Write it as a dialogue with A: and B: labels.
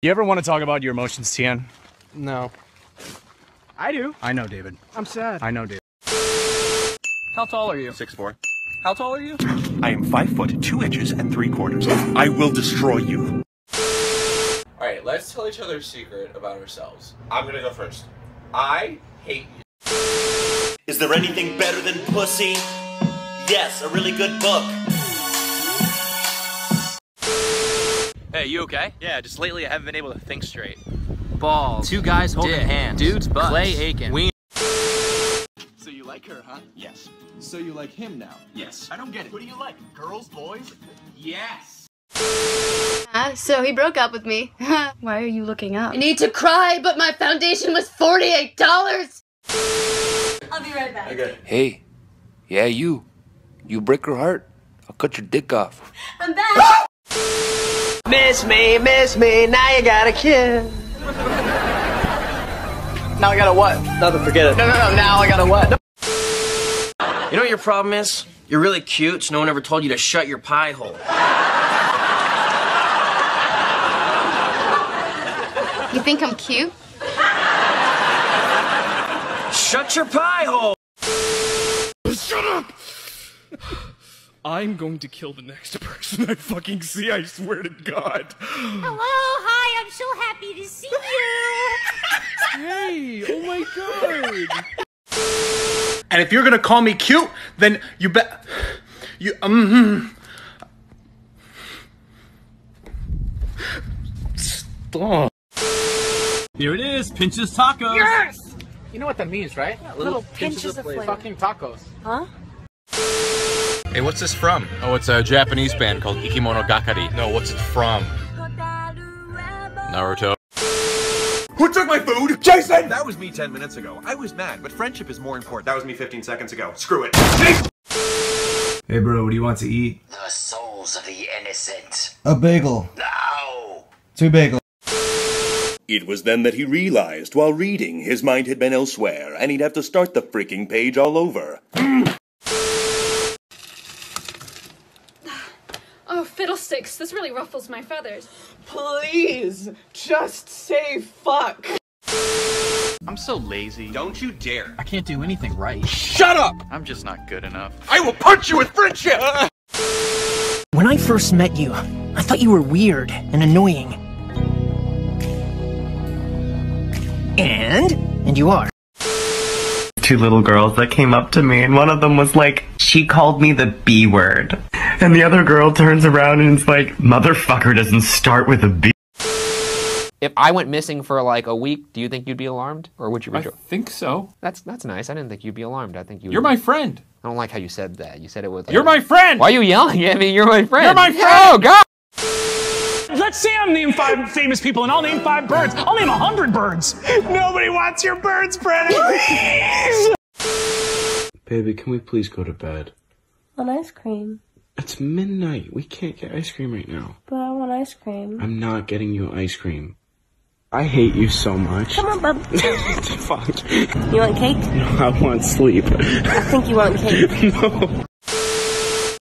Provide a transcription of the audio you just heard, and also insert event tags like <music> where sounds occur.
A: You ever want to talk about your emotions, Tian?
B: No.
A: I do. I know, David.
B: I'm sad.
A: I know, David.
B: How tall are you?
C: Six four.
B: How tall are you?
C: I am five foot two inches and three quarters. I will destroy you.
D: Alright, let's tell each other a secret about ourselves. I'm gonna go first. I hate you.
E: Is there anything better than pussy? Yes, a really good book.
F: Hey, you okay? Yeah, just lately I haven't been able to think straight.
G: Balls. Two guys holding
F: Dick.
G: hands.
F: Dudes' butts.
G: Clay Aiken.
F: Ween-
D: So you like her, huh?
C: Yes.
D: So you like him now?
C: Yes.
D: I don't get it. What do you like? Girls, boys? Yes.
H: Uh, so he broke up with me. <laughs>
I: Why are you looking up?
H: I need to cry, but my foundation was $48.
I: I'll be right back.
D: Okay.
J: Hey, yeah, you. You break her heart, I'll cut your dick off.
I: I'm back. <laughs>
G: Miss me, miss me, now you gotta kiss.
B: Now I gotta what?
G: Nothing, forget it.
B: No, no, no. Now I gotta what?
G: You know what your problem is? You're really cute, so no one ever told you to shut your pie hole.
H: You think I'm cute?
G: Shut your pie hole!
A: I'm going to kill the next <laughs> person I fucking see, I swear to God.
I: Hello, hi, I'm so happy to see you. <laughs>
A: Hey, oh my God.
B: And if you're gonna call me cute, then you bet. You um. Stop.
F: Here it is, Pinch's Tacos.
B: Yes. You know what that means, right?
I: Little pinches of flavor.
B: Fucking tacos.
I: Huh?
F: Hey, what's this from? Oh, it's a Japanese band called Ikimono Gakari. No, what's it from? Naruto.
C: Who took my food? Jason! That was me 10 minutes ago. I was mad, but friendship is more important. That was me 15 seconds ago. Screw it.
K: Hey bro, what do you want to eat?
E: The souls of the innocent.
K: A bagel.
E: No!
K: Two bagels.
C: It was then that he realized while reading his mind had been elsewhere and he'd have to start the freaking page all over.
I: Oh, fiddlesticks, this really ruffles my feathers.
B: Please, just say fuck.
F: I'm so lazy.
D: Don't you dare.
G: I can't do anything right.
F: Shut up! I'm just not good enough.
C: I will punch you with friendship!
G: When I first met you, I thought you were weird and annoying. And? And you are.
L: two little girls that came up to me, and one of them was like, she called me the B word. And the other girl turns around and is like, motherfucker doesn't start with a B.
M: If I went missing for like a week, do you think you'd be alarmed, or would you?
F: I think so.
M: That's that's nice. I didn't think you'd be alarmed. I think you.
F: You're
M: would-
F: my friend.
M: I don't like how you said that. You said it with. Like,
F: You're my friend!
M: Why are you yelling at me? You're my friend.
F: You're my friend!
M: Oh God!
A: Let Sam name five famous people and I'll name five birds. I'll name a hundred birds. Nobody wants your birds, Brennan. Please.
K: Baby, can we please go to bed?
I: Want ice cream?
K: It's midnight. We can't get ice cream right now.
I: But I want ice cream.
K: I'm not getting you ice cream. I hate you so much.
I: Come on, bub. <laughs>
K: Fuck.
I: You want cake?
K: No, I want sleep.
I: I think you want cake. <laughs>
K: no.